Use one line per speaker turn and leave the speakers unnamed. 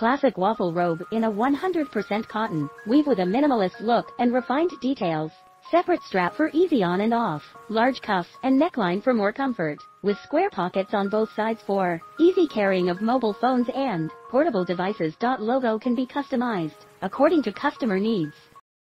Classic waffle robe in a 100% cotton, weave with a minimalist look and refined details. Separate strap for easy on and off, large cuffs and neckline for more comfort, with square pockets on both sides for easy carrying of mobile phones and portable devices. Logo can be customized according to customer needs.